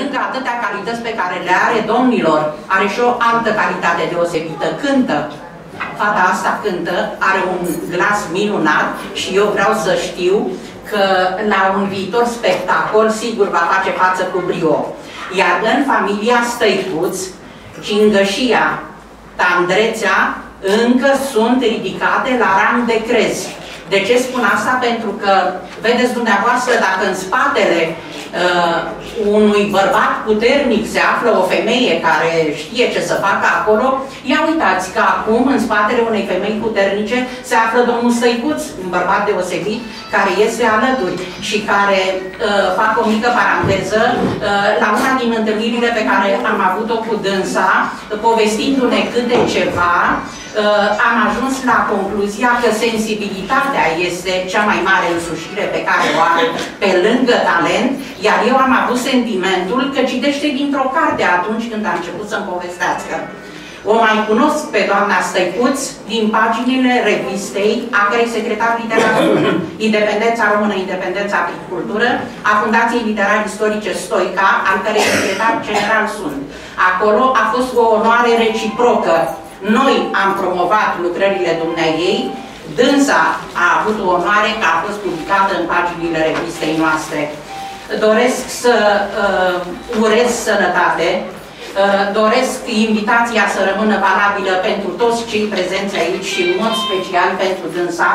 lângă atâtea calități pe care le are domnilor, are și o altă calitate deosebită. Cântă. Fata asta cântă, are un glas minunat și eu vreau să știu că la un viitor spectacol sigur va face față cu brio. Iar în familia Stăicuț, Cingășia, Tandrețea, încă sunt ridicate la rang de crezi. De ce spun asta? Pentru că, vedeți dumneavoastră, dacă în spatele uh, unui bărbat puternic se află o femeie care știe ce să facă acolo, ia uitați că acum, în spatele unei femei puternice, se află domnul Stăicuț, un bărbat deosebit, care este alături și care, uh, fac o mică paranteză, uh, la una din întâlnirile pe care am avut-o cu dânsa, povestindu-ne câte ceva, uh, am ajuns la concluzia că sensibilitatea este cea mai mare însușire pe care o are pe lângă talent, iar eu am avut sentimentul că citește dintr-o carte atunci când a început să-mi povestească. O mai cunosc pe doamna Stăicuț din paginile revistei a cărei secretar literar Independența Română, Independența prin Cultură, a Fundației Literare Istorice Stoica, al cărei secretar general sunt. Acolo a fost o onoare reciprocă. Noi am promovat lucrările dumneai dânsa a avut o onoare că a fost publicată în paginile revistei noastre. Doresc să uh, urez sănătate, Uh, doresc invitația să rămână valabilă pentru toți cei prezenți aici și în mod special pentru dânsa.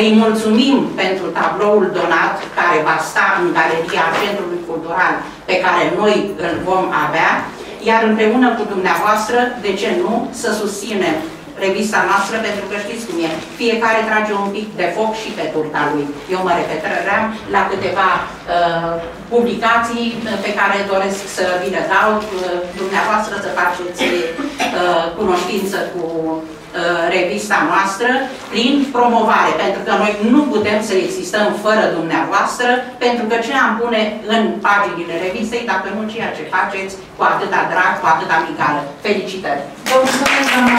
Îi mulțumim pentru tabloul donat care va sta în Galeria Centrului Cultural pe care noi îl vom avea, iar împreună cu dumneavoastră, de ce nu, să susținem revista noastră, pentru că știți cum e, fiecare trage un pic de foc și pe turta lui. Eu mă repetrăream la câteva uh, publicații pe care doresc să vi le dau, uh, dumneavoastră să faceți uh, cunoștință cu uh, revista noastră prin promovare, pentru că noi nu putem să existăm fără dumneavoastră, pentru că ce am pune în paginile revistei, dacă nu ceea ce faceți cu atâta drag, cu atâta amicală. Felicitări! Vă mulțumesc, doamna